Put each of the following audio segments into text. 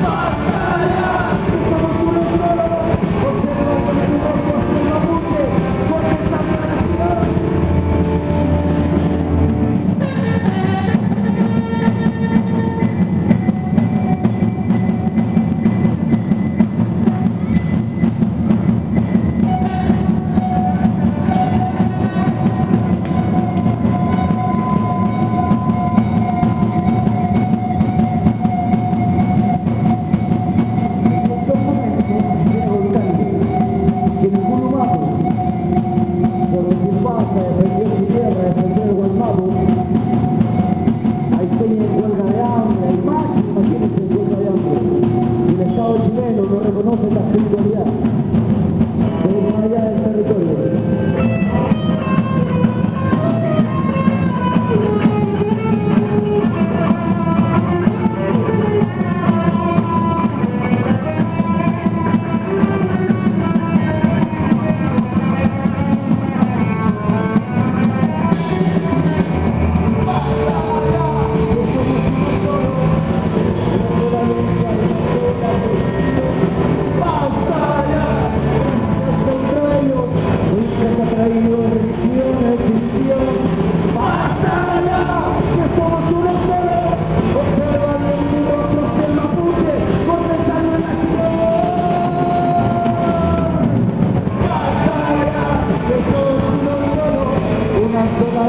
Fuck!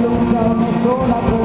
la lucha, una sola